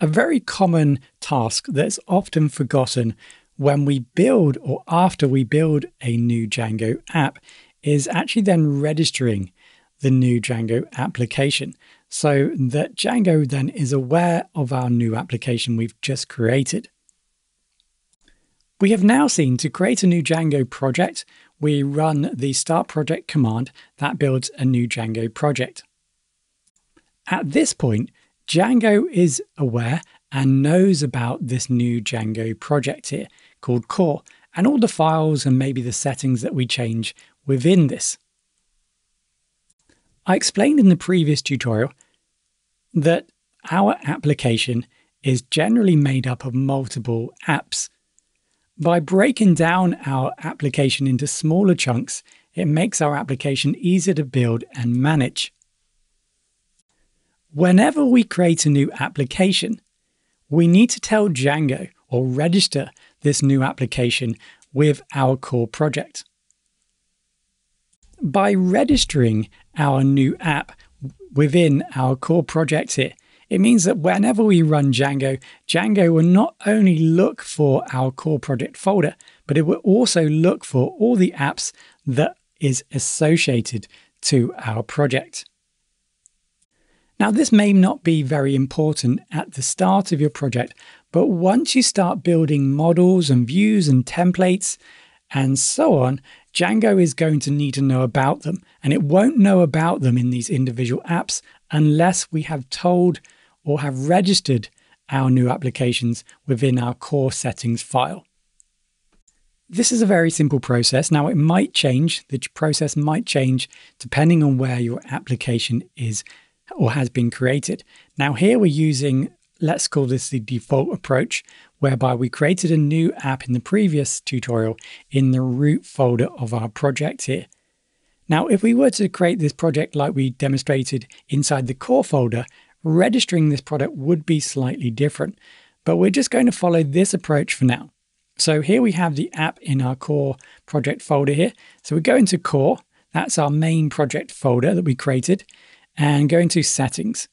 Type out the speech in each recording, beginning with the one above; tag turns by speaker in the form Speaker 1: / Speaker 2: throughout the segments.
Speaker 1: A very common task that's often forgotten when we build or after we build a new Django app is actually then registering the new Django application so that Django then is aware of our new application we've just created. We have now seen to create a new Django project, we run the start project command that builds a new Django project. At this point, Django is aware and knows about this new Django project here called core and all the files and maybe the settings that we change within this. I explained in the previous tutorial that our application is generally made up of multiple apps. By breaking down our application into smaller chunks, it makes our application easier to build and manage. Whenever we create a new application, we need to tell Django or register this new application with our core project. By registering our new app within our core project here, it means that whenever we run Django, Django will not only look for our core project folder, but it will also look for all the apps that is associated to our project. Now, this may not be very important at the start of your project, but once you start building models and views and templates and so on, Django is going to need to know about them. And it won't know about them in these individual apps unless we have told or have registered our new applications within our core settings file. This is a very simple process. Now, it might change, the process might change depending on where your application is or has been created. Now, here we're using, let's call this the default approach, whereby we created a new app in the previous tutorial in the root folder of our project here. Now, if we were to create this project like we demonstrated inside the core folder, registering this product would be slightly different, but we're just going to follow this approach for now. So here we have the app in our core project folder here. So we go into core, that's our main project folder that we created and go into settings.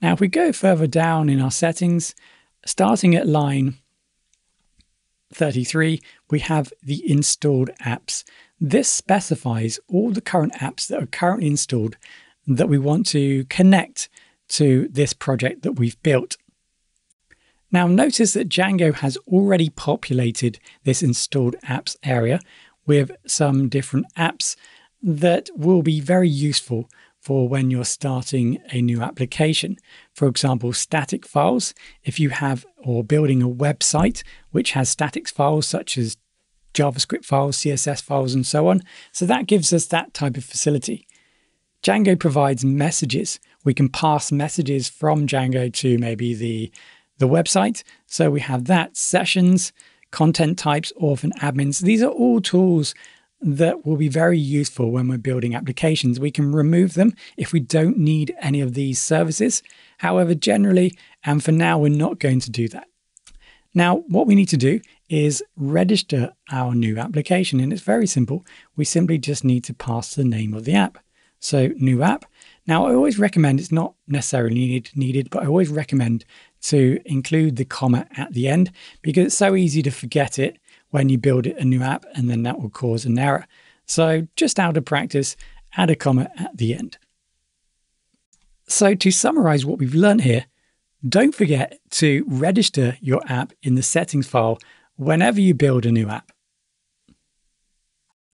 Speaker 1: Now, if we go further down in our settings, starting at line 33, we have the installed apps. This specifies all the current apps that are currently installed that we want to connect to this project that we've built. Now, notice that Django has already populated this installed apps area with some different apps that will be very useful for when you're starting a new application. For example, static files, if you have or building a website which has static files such as JavaScript files, CSS files, and so on. So that gives us that type of facility. Django provides messages. We can pass messages from Django to maybe the, the website. So we have that, sessions, content types, auth, admins. These are all tools that will be very useful when we're building applications. We can remove them if we don't need any of these services. However, generally, and for now, we're not going to do that. Now, what we need to do is register our new application, and it's very simple. We simply just need to pass the name of the app. So, new app. Now, I always recommend it's not necessarily needed, needed, but I always recommend to include the comma at the end because it's so easy to forget it when you build a new app, and then that will cause an error. So just out of practice, add a comma at the end. So to summarize what we've learned here, don't forget to register your app in the settings file whenever you build a new app.